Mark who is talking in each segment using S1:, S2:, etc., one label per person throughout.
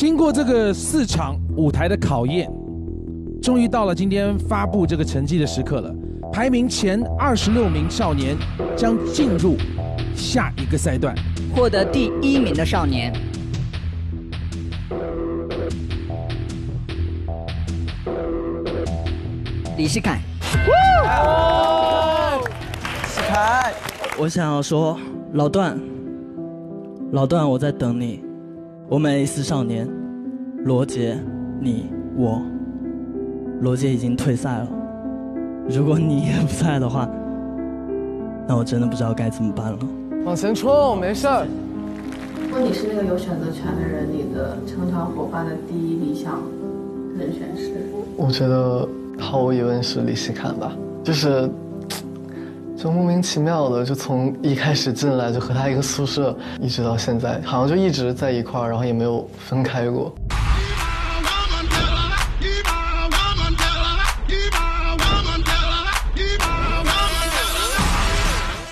S1: 经过这个四场舞台的考验，终于到了今天发布这个成绩的时刻了。排名前二十六名少年将进入下一个赛段，
S2: 获得第一名的少年。李世凯，
S3: 希凯，我想要说，老段，老段，我在等你。我们 A 四少年，罗杰，你我，罗杰已经退赛了。如果你也不在的话，那我真的不知道该怎么办了。
S4: 往前冲，没事儿。
S5: 如果你是那个有选择权的人，你的成长伙伴的第一理想人选是？
S4: 我觉得毫无疑问是李希侃吧，就是，就莫名其妙的，就从一开始进来就和他一个宿舍，一直到现在，好像就一直在一块儿，然后也没有分开过。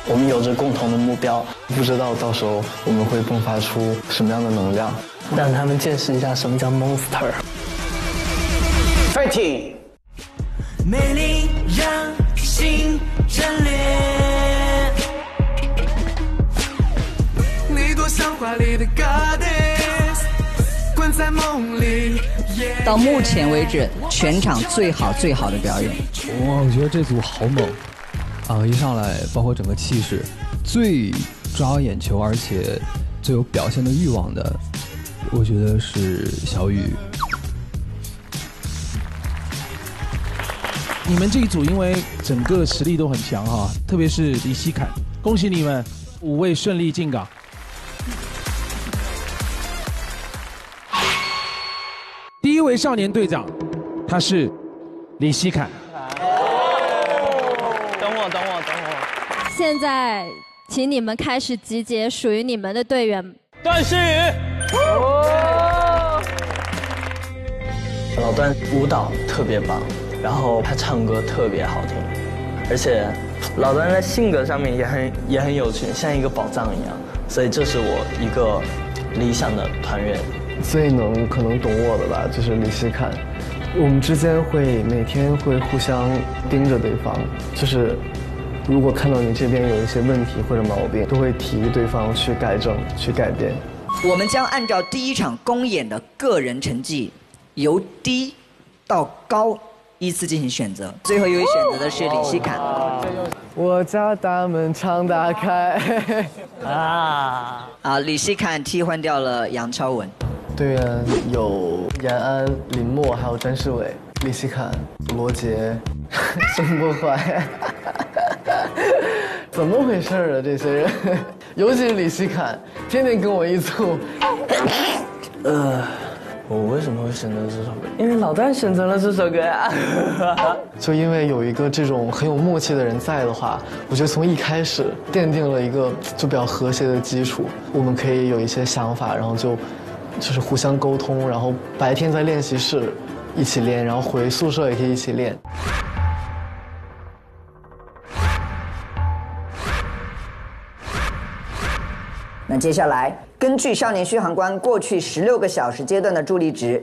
S6: 我们有着共同的目标，不知道到时候我们会迸发出什么样的能量，让他们见识一下什么叫 monster。
S7: Fighting！
S8: 美丽让心震裂。你多像华丽的 goddess，关在梦里。
S2: 到目前为止，全场最好最好的表演。
S9: 哇，我觉得这组好猛。啊！一上来，包括整个气势，最抓眼球，而且最有表现的欲望的，我觉得是小雨。
S1: 你们这一组因为整个实力都很强哈，特别是李希凯，恭喜你们五位顺利进港。第一位少年队长，他是李希凯。
S10: 现在，请你们开始集结属于你们的队员。
S7: 段诗雨，
S6: 老段舞蹈特别棒，然后他唱歌特别好听，而且老段在性格上面也很也很有趣，像一个宝藏一样。所以这是我一个理想的团员。
S4: 最能可能懂我的吧，就是李希侃。我们之间会每天会互相盯着对方，就是。如果看到你这边有一些问题或者毛病，都会提对方去改正、去改变。
S2: 我们将按照第一场公演的个人成绩，由低到高依次进行选择。最后一位选择的是李希侃。
S4: 我家大门常打开。
S2: 啊啊！李希侃替换掉了杨超文。
S4: 队员有延安、林默，还有詹世伟。李希侃、罗杰，真不坏。怎么回事啊？这些人，尤其是李希侃，天天跟我一组。
S6: 呃，我为什么会选择这首歌？因为老段选择了这首歌呀。
S4: 就因为有一个这种很有默契的人在的话，我觉得从一开始奠定了一个就比较和谐的基础。我们可以有一些想法，然后就就是互相沟通，然后白天在练习室一起练，然后回宿舍也可以一起练。
S2: 那接下来，根据少年续航官过去十六个小时阶段的助力值，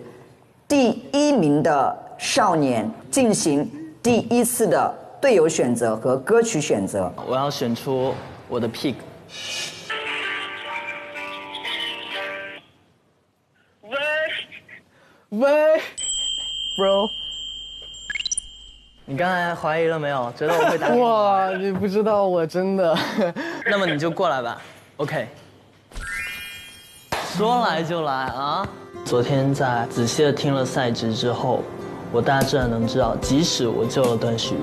S2: 第一名的少年进行第一次的队友选择和歌曲选择。
S6: 我要选出我的 pick。
S4: 喂，喂，bro，
S6: 你刚才怀疑了没有？觉得我会打？
S4: 哇，你不知道我真的。
S6: 那么你就过来吧，OK。说来就来啊！昨天在仔细的听了赛制之后，我大致能知道，即使我救了段旭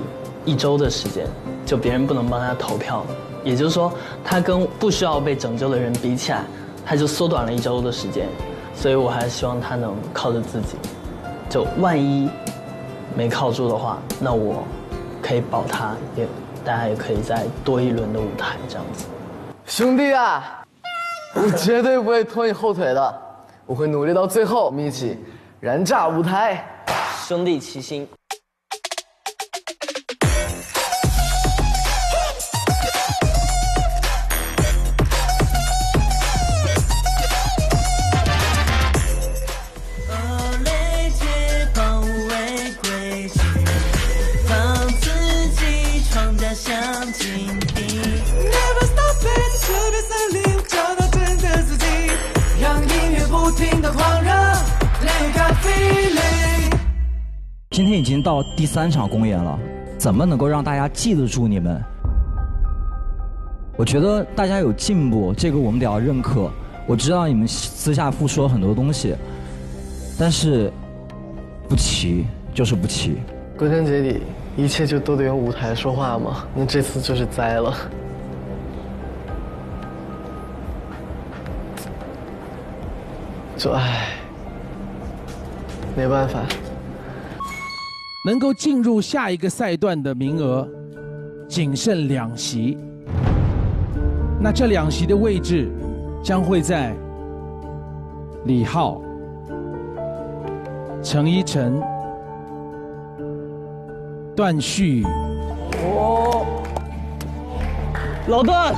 S6: 一周的时间，就别人不能帮他投票，也就是说，他跟不需要被拯救的人比起来，他就缩短了一周的时间。所以我还是希望他能靠着自己。就万一没靠住的话，那我可以保他，也大家也可以再多一轮的舞台这样子。
S4: 兄弟啊！我绝对不会拖你后腿的，我会努力到最后，我们一起燃炸舞台，
S6: 兄弟齐心。想倾听。
S7: 今天已经到第三场公演了，怎么能够让大家记得住你们？我觉得大家有进步，这个我们得要认可。我知道你们私下付出了很多东西，但是不齐就是不齐。
S4: 归根结底，一切就都得用舞台说话嘛。那这次就是栽了，就唉，没办法。
S1: 能够进入下一个赛段的名额仅剩两席，那这两席的位置将会在李浩、陈依晨、段旭、
S3: 哦，老段，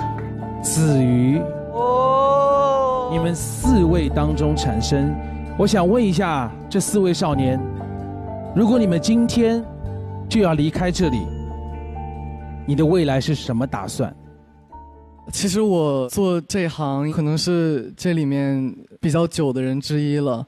S1: 子瑜，哦，你们四位当中产生。我想问一下这四位少年。如果你们今天就要离开这里，你的未来是什么打算？
S4: 其实我做这行可能是这里面比较久的人之一了。